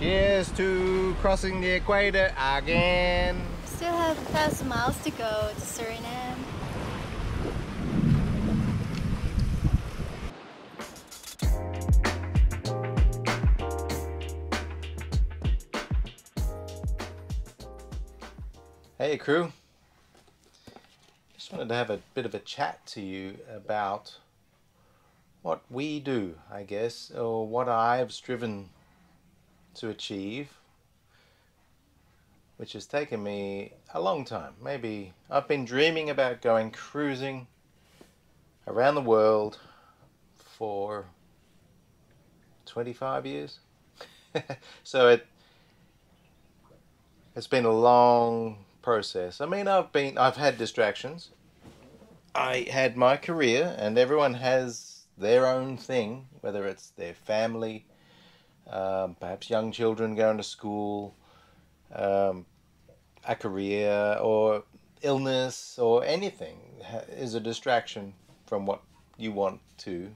Cheers to crossing the equator again. Still have a thousand miles to go to Suriname. Hey crew. Just wanted to have a bit of a chat to you about what we do, I guess, or what I've striven to achieve, which has taken me a long time. Maybe I've been dreaming about going cruising around the world for 25 years. so it it's been a long process. I mean, I've been I've had distractions. I had my career and everyone has their own thing, whether it's their family, um, perhaps young children going to school, um, a career, or illness, or anything is a distraction from what you want to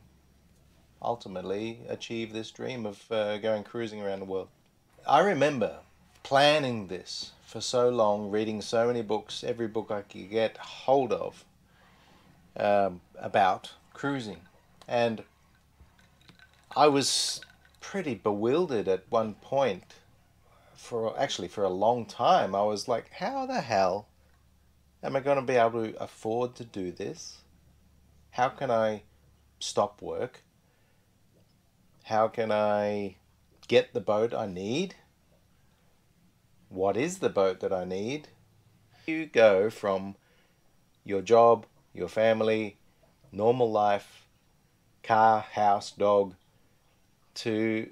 ultimately achieve this dream of uh, going cruising around the world. I remember planning this for so long, reading so many books, every book I could get hold of um, about cruising. And I was pretty bewildered at one point for actually for a long time. I was like, how the hell am I going to be able to afford to do this? How can I stop work? How can I get the boat I need? What is the boat that I need? You go from your job, your family, normal life, car, house, dog, to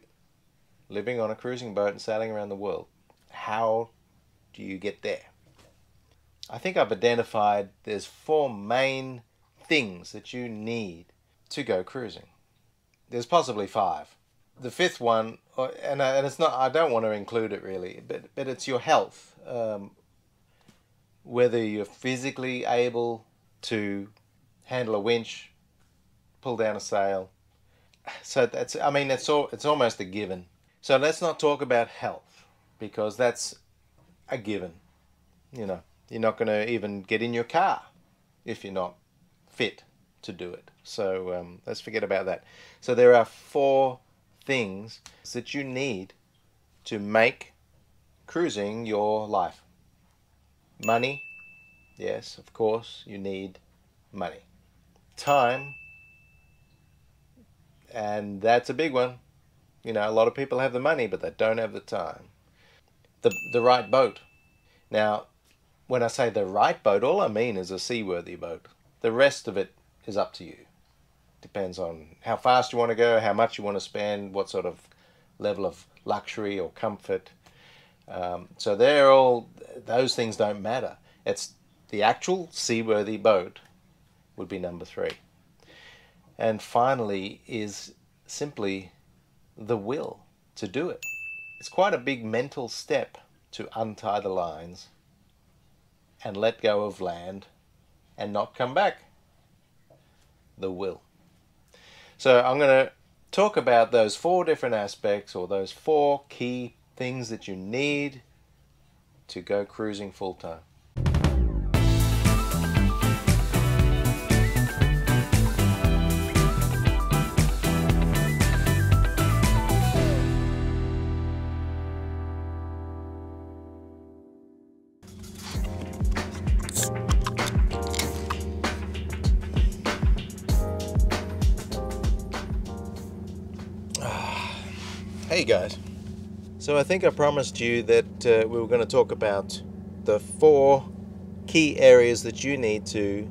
living on a cruising boat and sailing around the world. How do you get there? I think I've identified there's four main things that you need to go cruising. There's possibly five. The fifth one, uh, and it's not. I don't want to include it really, but but it's your health. Um, whether you're physically able to handle a winch, pull down a sail, so that's I mean it's all it's almost a given. So let's not talk about health because that's a given. You know, you're not going to even get in your car if you're not fit to do it. So um, let's forget about that. So there are four things that you need to make cruising your life. Money, yes, of course, you need money. Time, and that's a big one. You know, a lot of people have the money, but they don't have the time. The, the right boat. Now, when I say the right boat, all I mean is a seaworthy boat. The rest of it is up to you. Depends on how fast you want to go, how much you want to spend, what sort of level of luxury or comfort. Um, so they're all, those things don't matter. It's the actual seaworthy boat would be number three. And finally, is simply the will to do it. It's quite a big mental step to untie the lines and let go of land and not come back. The will. So I'm going to talk about those four different aspects or those four key things that you need to go cruising full time. Hey guys. So I think I promised you that uh, we were going to talk about the four key areas that you need to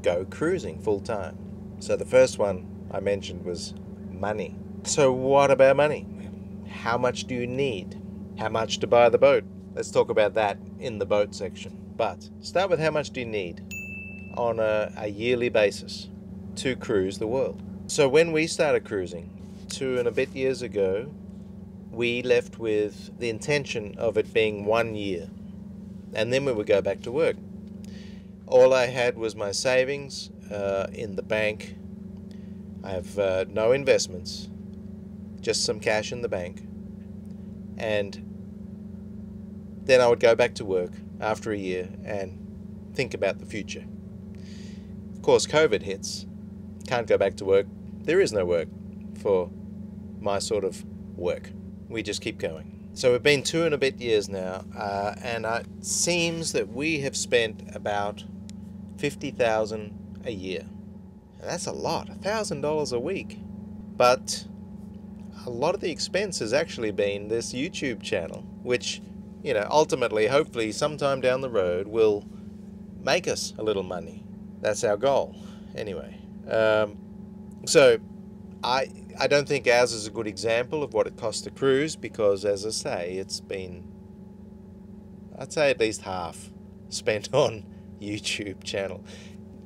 go cruising full time. So the first one I mentioned was money. So what about money? How much do you need? How much to buy the boat? Let's talk about that in the boat section. But start with how much do you need on a, a yearly basis to cruise the world? So when we started cruising, two and a bit years ago, we left with the intention of it being one year, and then we would go back to work. All I had was my savings uh, in the bank. I have uh, no investments, just some cash in the bank, and then I would go back to work after a year and think about the future. Of course, COVID hits. Can't go back to work. There is no work for my sort of work. We just keep going. So we've been two and a bit years now, uh, and it seems that we have spent about fifty thousand a year. And that's a lot, thousand dollars a week. But a lot of the expense has actually been this YouTube channel, which, you know, ultimately, hopefully, sometime down the road will make us a little money. That's our goal, anyway. Um, so, I I don't think ours is a good example of what it costs to cruise because, as I say, it's been I'd say at least half spent on YouTube channel,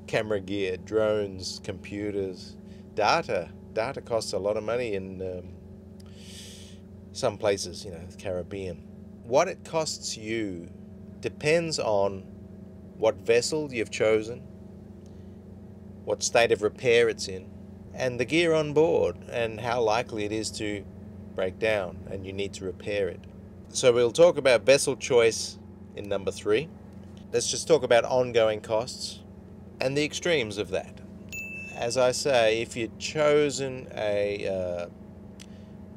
camera gear, drones, computers, data. Data costs a lot of money in um, some places, you know, the Caribbean. What it costs you depends on what vessel you've chosen, what state of repair it's in, and the gear on board, and how likely it is to break down and you need to repair it. So we'll talk about vessel choice in number three. Let's just talk about ongoing costs and the extremes of that. As I say, if you've chosen a, uh,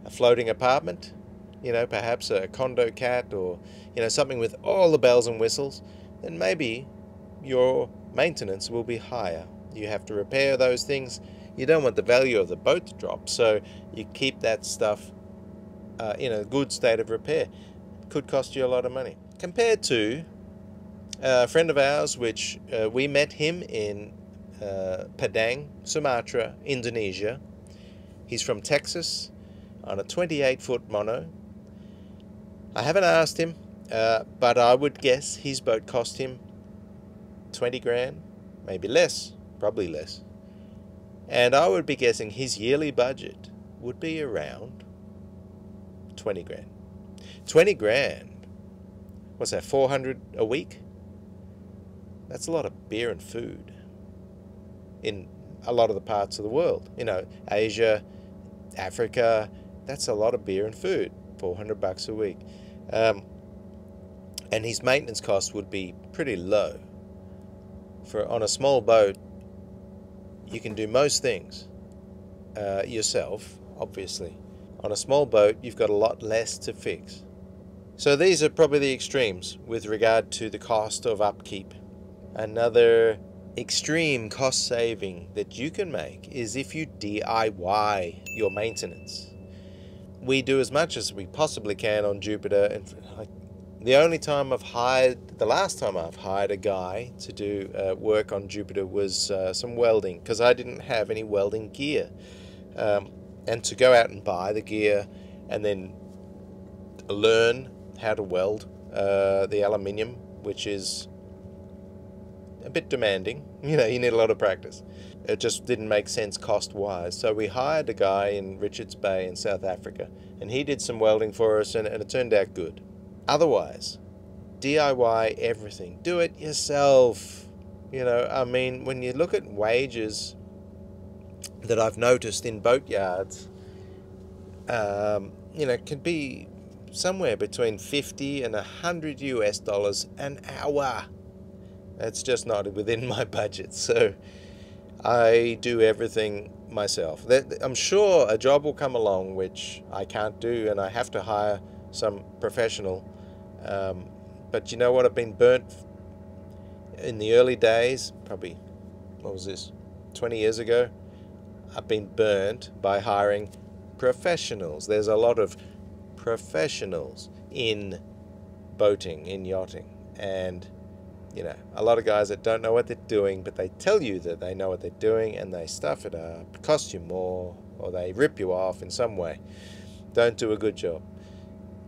a floating apartment, you know, perhaps a condo cat or, you know, something with all the bells and whistles, then maybe your maintenance will be higher. You have to repair those things. You don't want the value of the boat to drop, so you keep that stuff uh, in a good state of repair. Could cost you a lot of money. Compared to a friend of ours, which uh, we met him in uh, Padang, Sumatra, Indonesia. He's from Texas on a 28 foot mono. I haven't asked him, uh, but I would guess his boat cost him 20 grand, maybe less, probably less. And I would be guessing his yearly budget would be around 20 grand. 20 grand. What's that, 400 a week? That's a lot of beer and food in a lot of the parts of the world. You know, Asia, Africa, that's a lot of beer and food, 400 bucks a week. Um, and his maintenance cost would be pretty low. For on a small boat, you can do most things uh, yourself, obviously. On a small boat, you've got a lot less to fix. So these are probably the extremes with regard to the cost of upkeep. Another extreme cost saving that you can make is if you DIY your maintenance. We do as much as we possibly can on Jupiter. And the only time I've hired, the last time I've hired a guy to do uh, work on Jupiter was uh, some welding because I didn't have any welding gear. Um, and to go out and buy the gear and then learn how to weld uh, the aluminium, which is a bit demanding. You know, you need a lot of practice. It just didn't make sense cost wise. So we hired a guy in Richards Bay in South Africa, and he did some welding for us, and, and it turned out good. Otherwise, DIY everything. Do it yourself. You know, I mean, when you look at wages that I've noticed in boatyards, um, you know, can be somewhere between 50 and 100 US dollars an hour. That's just not within my budget. So I do everything myself. I'm sure a job will come along which I can't do and I have to hire some professional. Um, but you know what? I've been burnt in the early days, probably, what was this, 20 years ago? I've been burnt by hiring professionals. There's a lot of professionals in boating, in yachting. And you know, a lot of guys that don't know what they're doing, but they tell you that they know what they're doing and they stuff it up, cost you more, or they rip you off in some way. Don't do a good job.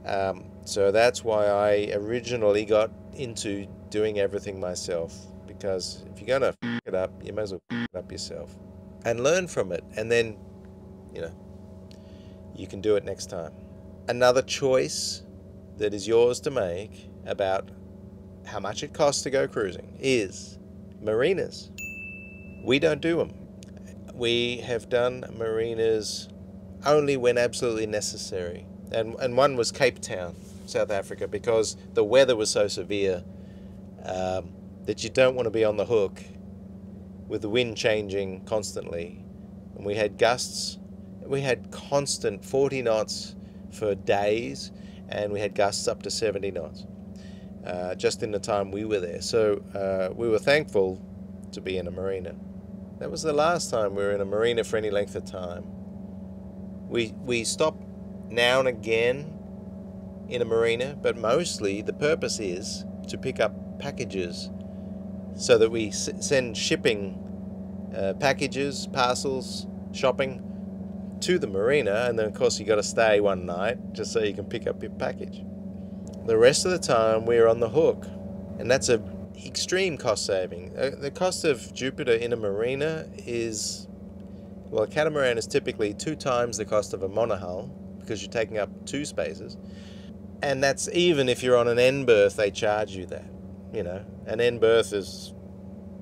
Um, so that's why I originally got into doing everything myself. Because if you're going to f it up, you might as well f it up yourself. And learn from it. And then, you know, you can do it next time. Another choice that is yours to make about how much it costs to go cruising is marinas. We don't do them. We have done marinas only when absolutely necessary. And and one was Cape Town, South Africa, because the weather was so severe um, that you don't want to be on the hook with the wind changing constantly. And we had gusts. We had constant 40 knots for days, and we had gusts up to 70 knots uh, just in the time we were there. So uh, we were thankful to be in a marina. That was the last time we were in a marina for any length of time. We we stopped now and again in a marina, but mostly the purpose is to pick up packages so that we send shipping uh, packages, parcels, shopping to the marina, and then of course you got to stay one night just so you can pick up your package. The rest of the time we're on the hook, and that's a extreme cost saving. Uh, the cost of Jupiter in a marina is well, a catamaran is typically two times the cost of a monohull because you're taking up two spaces, and that's even if you're on an end berth, they charge you that. You know, an end berth is,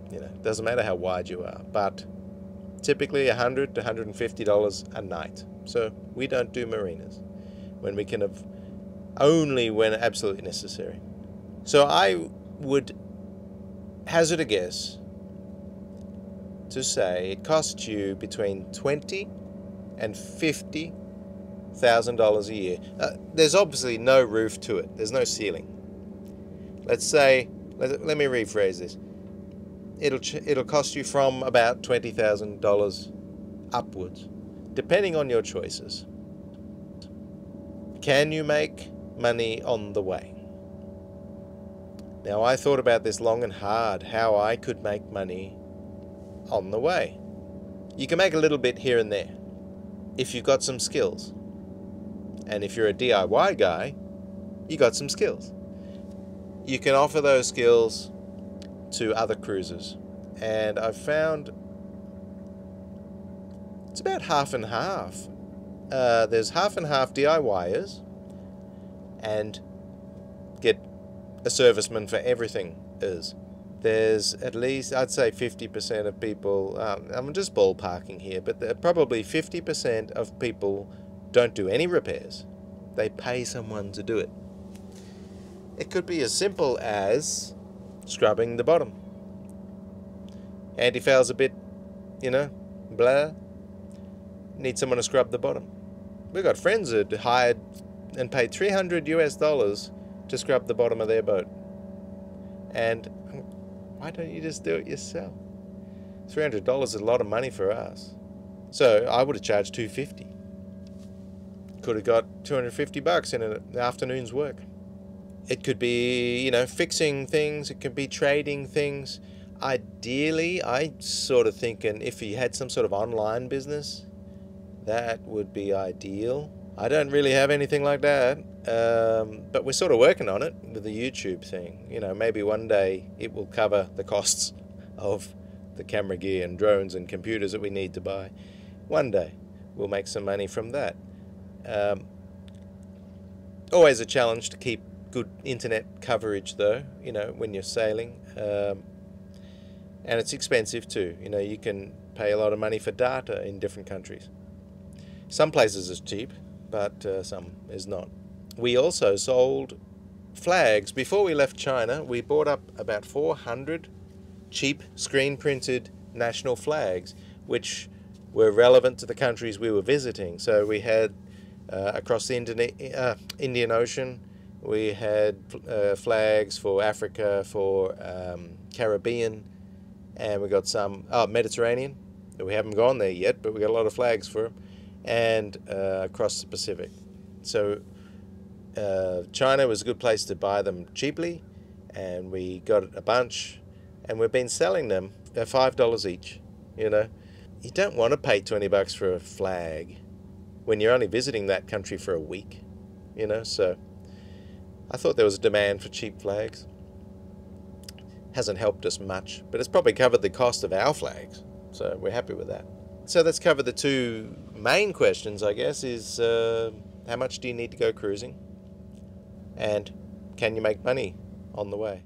you know, doesn't matter how wide you are, but typically 100 to 150 dollars a night. So we don't do marinas when we can have only when absolutely necessary. So I would hazard a guess to say it costs you between twenty and fifty thousand dollars a year. Uh, there's obviously no roof to it. There's no ceiling. Let's say, let, let me rephrase this. It'll it'll cost you from about twenty thousand dollars upwards, depending on your choices. Can you make money on the way? Now I thought about this long and hard how I could make money on the way. You can make a little bit here and there if you've got some skills. And if you're a DIY guy, you got some skills. You can offer those skills to other cruisers. And I've found it's about half and half. Uh, there's half and half DIYers and get a serviceman for everything is there's at least I'd say 50% of people. Um, I'm just ballparking here, but probably 50% of people don't do any repairs. They pay someone to do it. It could be as simple as scrubbing the bottom. Antifouls a bit, you know, blah. Need someone to scrub the bottom. We've got friends that hired and paid 300 US dollars to scrub the bottom of their boat. And why don't you just do it yourself? Three hundred dollars is a lot of money for us. So I would have charged two fifty. Could have got two hundred fifty bucks in an afternoon's work. It could be, you know, fixing things. It could be trading things. Ideally, I sort of thinking if he had some sort of online business, that would be ideal. I don't really have anything like that, um, but we're sort of working on it with the YouTube thing. You know, maybe one day it will cover the costs of the camera gear and drones and computers that we need to buy. One day we'll make some money from that. Um, always a challenge to keep good internet coverage, though. You know, when you're sailing, um, and it's expensive too. You know, you can pay a lot of money for data in different countries. Some places is cheap, but uh, some is not. We also sold flags. Before we left China, we bought up about 400 cheap screen printed national flags, which were relevant to the countries we were visiting. So we had uh, across the Indone- uh, Indian Ocean, we had uh, flags for Africa, for um, Caribbean, and we got some oh, Mediterranean. We haven't gone there yet, but we got a lot of flags for 'em and uh, across the Pacific. So uh, China was a good place to buy them cheaply, and we got a bunch, and we've been selling them at five dollars each. You know, you don't want to pay twenty bucks for a flag when you're only visiting that country for a week. You know, so I thought there was a demand for cheap flags. Hasn't helped us much, but it's probably covered the cost of our flags, so we're happy with that. So that's covered the two main questions, I guess, is uh, how much do you need to go cruising? And can you make money on the way?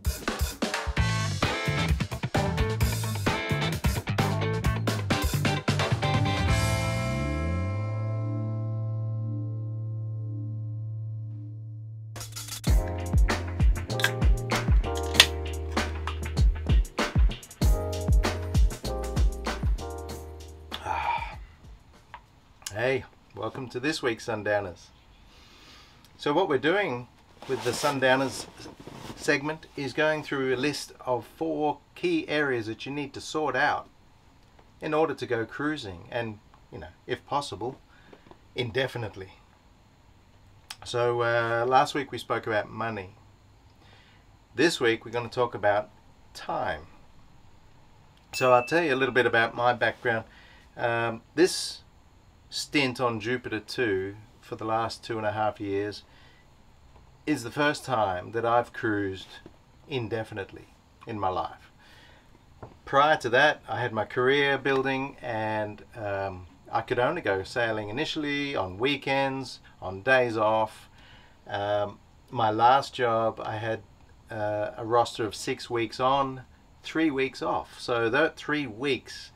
To this week's Sundowners. So, what we're doing with the Sundowners segment is going through a list of four key areas that you need to sort out in order to go cruising and, you know, if possible, indefinitely. So, uh, last week we spoke about money. This week we're going to talk about time. So, I'll tell you a little bit about my background. Um, this stint on Jupiter 2 for the last two and a half years is the first time that I've cruised indefinitely in my life. Prior to that, I had my career building and um, I could only go sailing initially on weekends, on days off. Um, my last job, I had uh, a roster of six weeks on, three weeks off. So that three weeks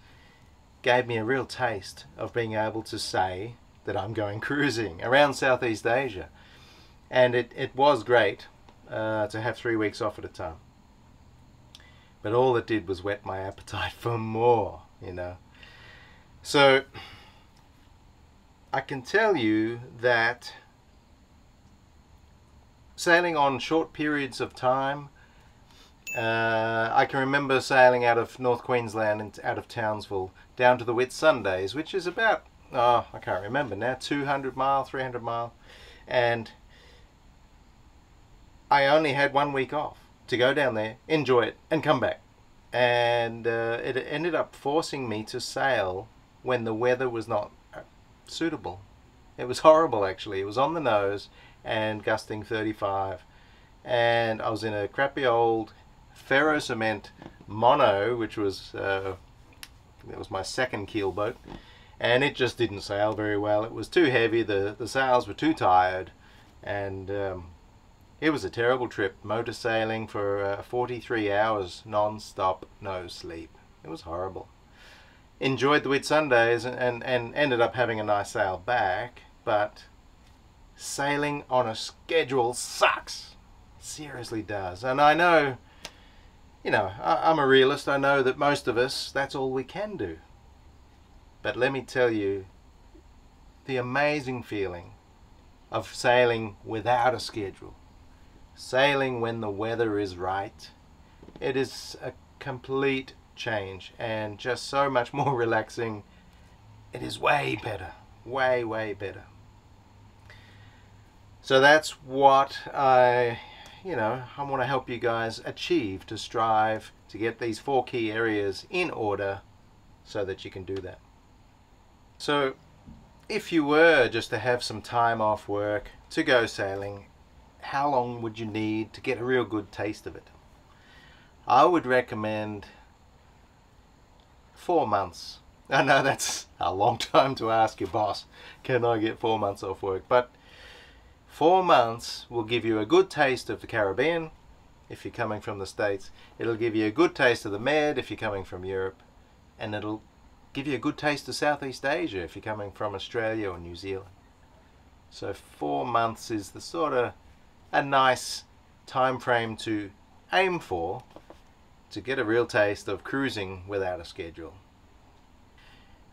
gave me a real taste of being able to say that I'm going cruising around Southeast Asia. And it, it was great uh, to have three weeks off at a time. But all it did was whet my appetite for more, you know. So I can tell you that sailing on short periods of time uh, I can remember sailing out of North Queensland and out of Townsville down to the Whitsundays, which is about, oh, I can't remember now, 200 mile, 300 mile. And I only had one week off to go down there, enjoy it, and come back. And uh, it ended up forcing me to sail when the weather was not suitable. It was horrible, actually. It was on the nose and gusting 35. And I was in a crappy old ferro cement mono, which was uh, that was my second keel boat, and it just didn't sail very well. It was too heavy. the The sails were too tired, and um, it was a terrible trip. Motor sailing for uh, 43 hours non-stop, no sleep. It was horrible. Enjoyed the Whitsundays and, and, and ended up having a nice sail back, but sailing on a schedule sucks. Seriously does. And I know you know, I, am a realist. I know that most of us, that's all we can do. But let me tell you, the amazing feeling of sailing without a schedule, sailing when the weather is right, it is a complete change and just so much more relaxing. It is way better, way, way better. So that's what I you know, I want to help you guys achieve, to strive, to get these four key areas in order so that you can do that. So, if you were just to have some time off work to go sailing, how long would you need to get a real good taste of it? I would recommend four months. I know that's a long time to ask your boss, can I get four months off work? But Four months will give you a good taste of the Caribbean if you're coming from the States. It'll give you a good taste of the Med if you're coming from Europe. And it'll give you a good taste of Southeast Asia if you're coming from Australia or New Zealand. So four months is the sort of a nice time frame to aim for to get a real taste of cruising without a schedule.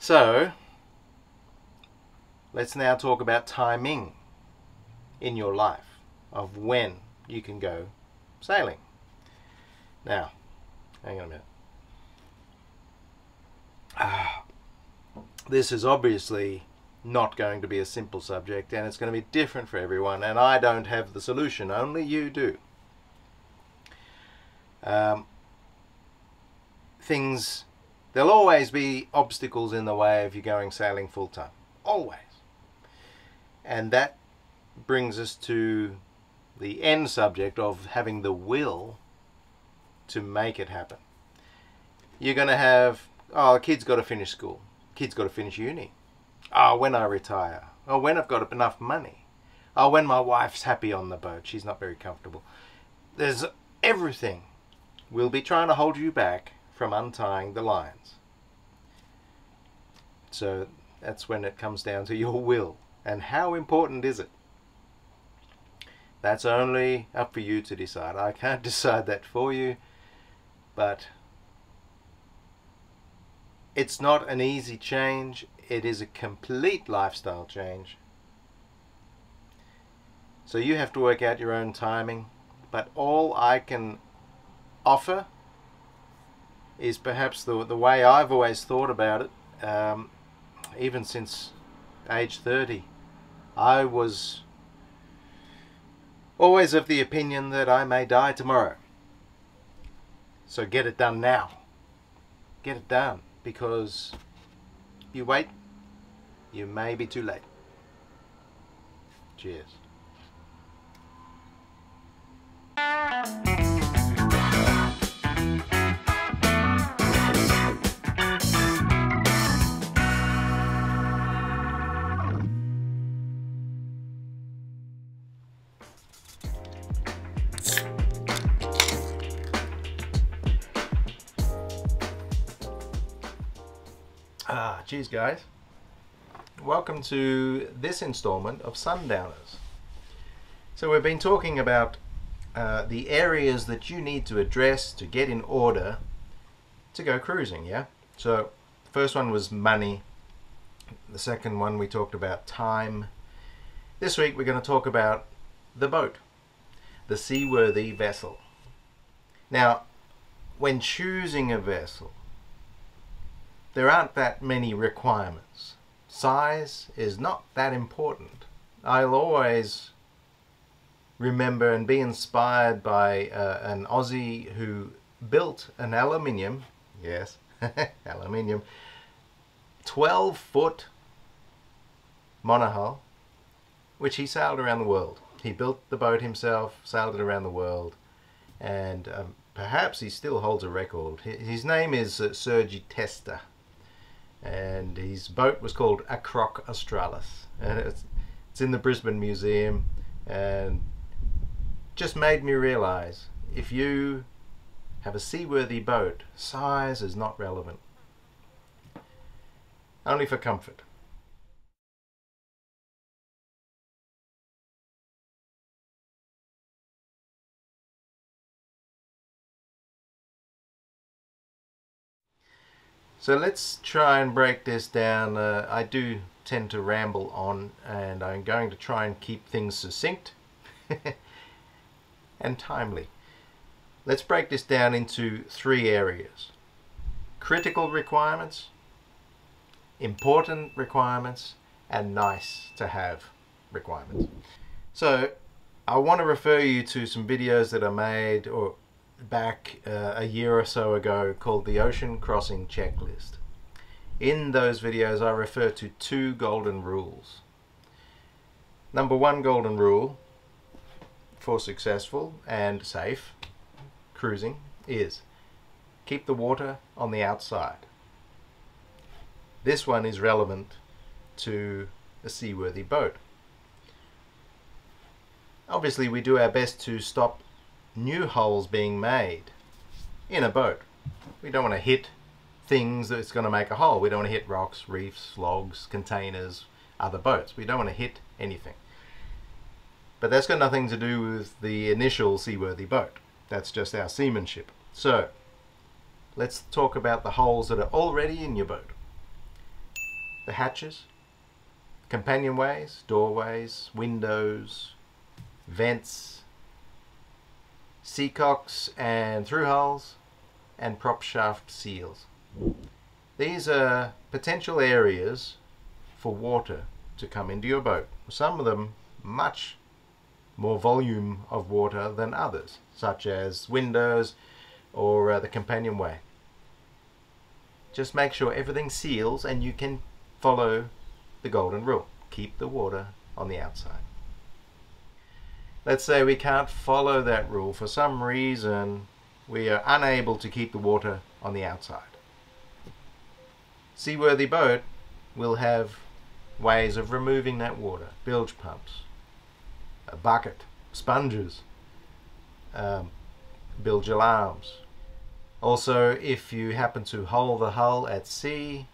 So let's now talk about timing in your life of when you can go sailing. Now, hang on a minute. Ah, this is obviously not going to be a simple subject and it's going to be different for everyone and I don't have the solution, only you do. Um, things, there'll always be obstacles in the way of you going sailing full time. Always. And that brings us to the end subject of having the will to make it happen. You're going to have, oh, kid's got to finish school. Kid's got to finish uni. Oh, when I retire. Oh, when I've got enough money. Oh, when my wife's happy on the boat. She's not very comfortable. There's everything We'll be trying to hold you back from untying the lines. So that's when it comes down to your will. And how important is it? That's only up for you to decide. I can't decide that for you, but it's not an easy change. it is a complete lifestyle change. So you have to work out your own timing, but all I can offer is perhaps the, the way I've always thought about it, um, even since age 30. I was always of the opinion that I may die tomorrow. So get it done now. Get it done because you wait, you may be too late. Cheers. Cheers, guys. Welcome to this installment of Sundowners. So, we've been talking about uh, the areas that you need to address to get in order to go cruising, yeah? So, the first one was money. The second one we talked about time. This week we're going to talk about the boat, the seaworthy vessel. Now, when choosing a vessel, there aren't that many requirements. Size is not that important. I'll always remember and be inspired by uh, an Aussie who built an aluminium, yes, aluminium, 12 foot monohull, which he sailed around the world. He built the boat himself, sailed it around the world, and um, perhaps he still holds a record. His name is uh, Sergi Testa and his boat was called Acrohc Australis. And it's, it's in the Brisbane Museum and just made me realize if you have a seaworthy boat size is not relevant. Only for comfort So let's try and break this down. Uh, I do tend to ramble on and I'm going to try and keep things succinct and timely. Let's break this down into three areas. Critical requirements, important requirements, and nice to have requirements. So I want to refer you to some videos that are made or back uh, a year or so ago called the Ocean Crossing Checklist. In those videos I refer to two golden rules. Number one golden rule for successful and safe cruising is keep the water on the outside. This one is relevant to a seaworthy boat. Obviously we do our best to stop new holes being made in a boat. We don't want to hit things that's going to make a hole. We don't want to hit rocks, reefs, logs, containers, other boats. We don't want to hit anything. But that's got nothing to do with the initial seaworthy boat. That's just our seamanship. So, let's talk about the holes that are already in your boat. The hatches, companionways, doorways, windows, vents, seacocks and through hulls and prop shaft seals. These are potential areas for water to come into your boat. Some of them much more volume of water than others, such as windows or uh, the companionway. Just make sure everything seals and you can follow the golden rule. Keep the water on the outside. Let's say we can't follow that rule. For some reason, we are unable to keep the water on the outside. Seaworthy boat will have ways of removing that water. Bilge pumps, a bucket, sponges, um, bilge alarms. Also, if you happen to hole the hull at sea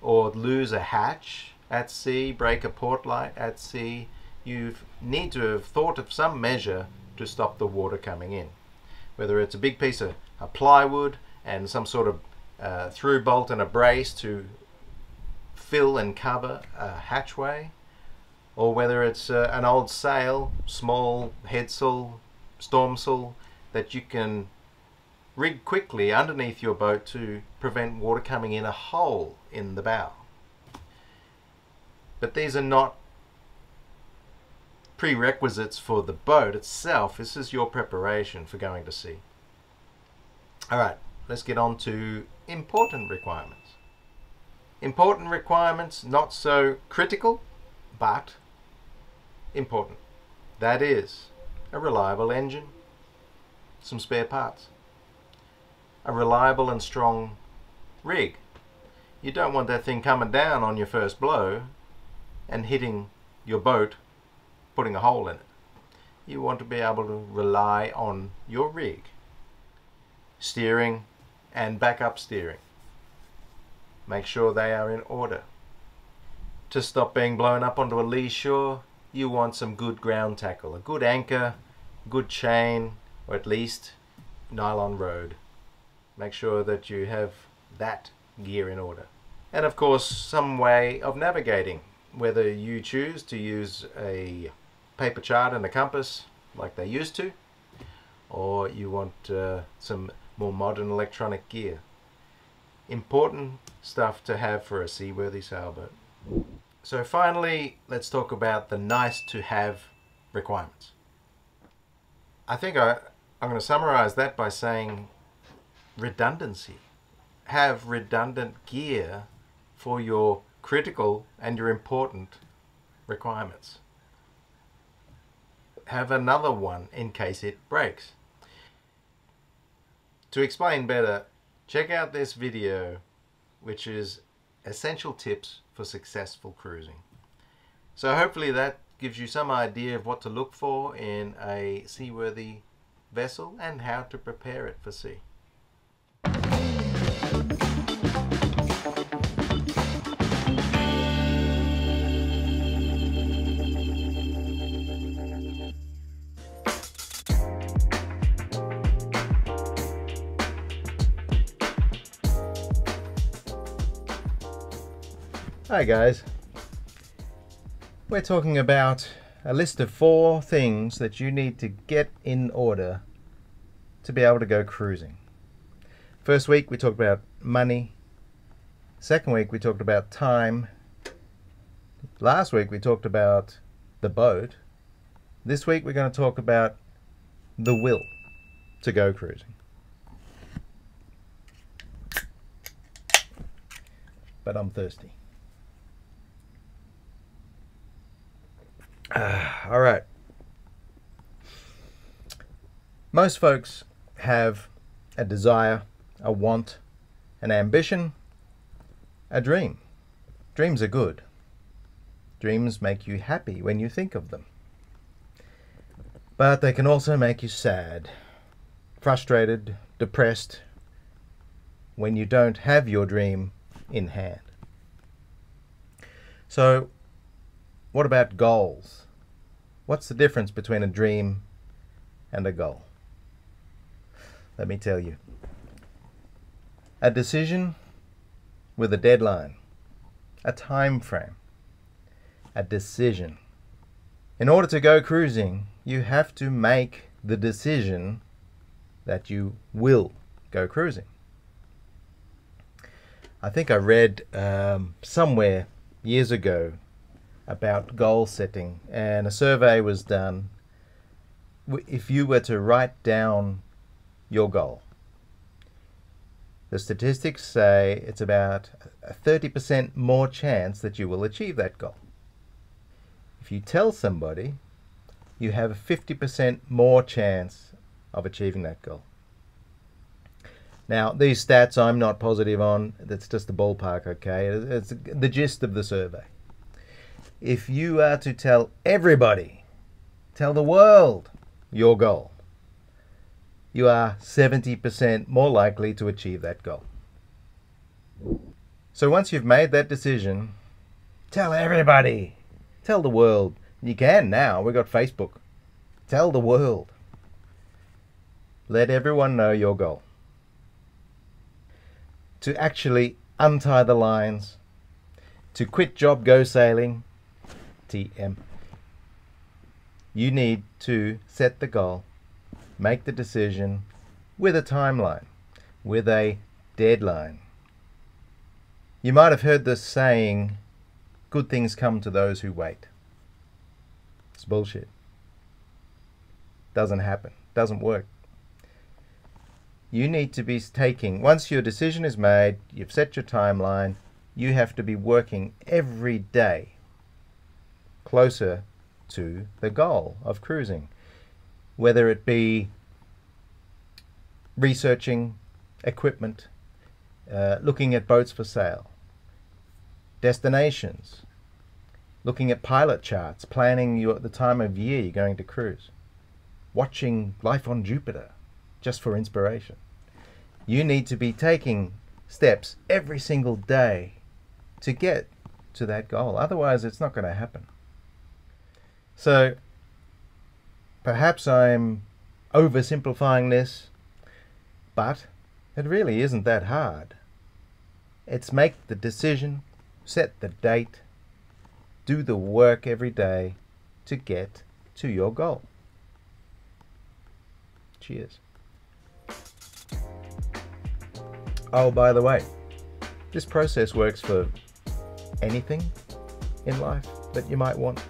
or lose a hatch at sea, break a port light at sea, you need to have thought of some measure to stop the water coming in. Whether it's a big piece of plywood and some sort of uh, through bolt and a brace to fill and cover a hatchway, or whether it's uh, an old sail, small headsail, stormsail that you can rig quickly underneath your boat to prevent water coming in a hole in the bow. But these are not prerequisites for the boat itself. This is your preparation for going to sea. Alright, let's get on to important requirements. Important requirements, not so critical, but important. That is a reliable engine, some spare parts, a reliable and strong rig. You don't want that thing coming down on your first blow and hitting your boat, putting a hole in it. You want to be able to rely on your rig, steering and backup steering. Make sure they are in order. To stop being blown up onto a lee shore, you want some good ground tackle, a good anchor, good chain, or at least nylon rode. Make sure that you have that gear in order. And of course, some way of navigating, whether you choose to use a paper chart and a compass like they used to, or you want uh, some more modern electronic gear. Important stuff to have for a seaworthy sailboat. So finally, let's talk about the nice to have requirements. I think I, I'm going to summarize that by saying redundancy. Have redundant gear for your critical and your important requirements. Have another one in case it breaks. To explain better, check out this video, which is essential tips for successful cruising. So hopefully that gives you some idea of what to look for in a seaworthy vessel and how to prepare it for sea. Hi guys. We're talking about a list of four things that you need to get in order to be able to go cruising. First week we talked about money. Second week we talked about time. Last week we talked about the boat. This week we're going to talk about the will to go cruising. But I'm thirsty. Uh, all right. Most folks have a desire, a want, an ambition, a dream. Dreams are good. Dreams make you happy when you think of them. But they can also make you sad, frustrated, depressed when you don't have your dream in hand. So, what about goals? What's the difference between a dream and a goal? Let me tell you. A decision with a deadline, a time frame, a decision. In order to go cruising, you have to make the decision that you will go cruising. I think I read um, somewhere years ago about goal setting, and a survey was done. If you were to write down your goal, the statistics say it's about a 30% more chance that you will achieve that goal. If you tell somebody, you have a 50% more chance of achieving that goal. Now, these stats I'm not positive on, that's just a ballpark, okay? It's the gist of the survey if you are to tell everybody, tell the world your goal, you are 70% more likely to achieve that goal. So once you've made that decision, tell everybody, tell the world. You can now, we've got Facebook. Tell the world. Let everyone know your goal. To actually untie the lines To quit job, go sailing, TM, you need to set the goal, make the decision with a timeline, with a deadline. You might have heard the saying, good things come to those who wait. It's bullshit. Doesn't happen. Doesn't work. You need to be taking, once your decision is made, you've set your timeline, you have to be working every day closer to the goal of cruising. Whether it be researching equipment, uh, looking at boats for sale, destinations, looking at pilot charts, planning you at the time of year you're going to cruise, watching Life on Jupiter just for inspiration. You need to be taking steps every single day to get to that goal. Otherwise, it's not going to happen. So, perhaps I'm oversimplifying this, but it really isn't that hard. It's make the decision, set the date, do the work every day to get to your goal. Cheers. Oh, by the way, this process works for anything in life that you might want